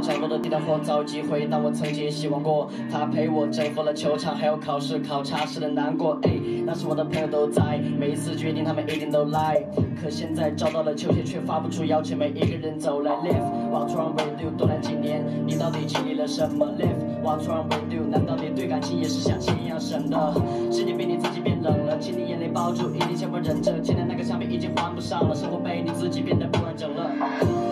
角落的地带或找机会，但我曾经希望过他陪我征服了球场，还有考试考差时的难过。哎，那时我的朋友都在，每一次决定他们一定都来。可现在找到了球鞋，却发不出邀请，每一个人走来。Live，What's wrong with you？多难几年，你到底经历了什么？Live，What's wrong with you？难道你对感情也是像钱一样省的？世界被你自己变冷了，请你眼泪包住，一定千万忍着。今天那个橡皮已经还不上了，生活被你自己变得不完整。了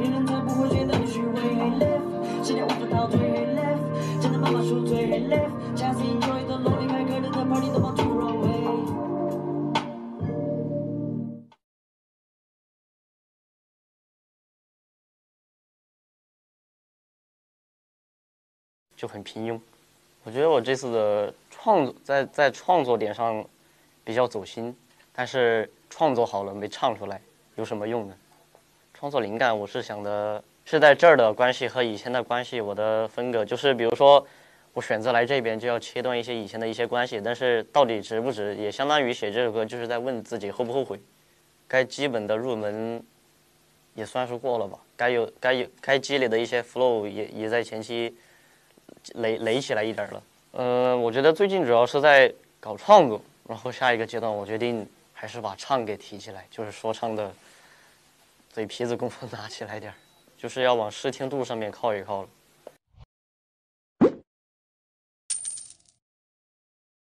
别人才不会觉得你虚伪。Live，时间无法倒退。Live，真的慢慢赎罪。Live，just enjoy the lonely，开个人的 party，怎么突然会？就很平庸。我觉得我这次的创作在在创作点上比较走心，但是创作好了没唱出来，有什么用呢？创作灵感我是想的是在这儿的关系和以前的关系，我的风格就是比如说我选择来这边就要切断一些以前的一些关系，但是到底值不值，也相当于写这首歌就是在问自己后不后悔。该基本的入门也算是过了吧，该有该有该积累的一些 flow 也也在前期。垒垒起来一点了，嗯，我觉得最近主要是在搞创作，然后下一个阶段我决定还是把唱给提起来，就是说唱的嘴皮子功夫 拿起来点，就是要往视听度上面靠一靠了。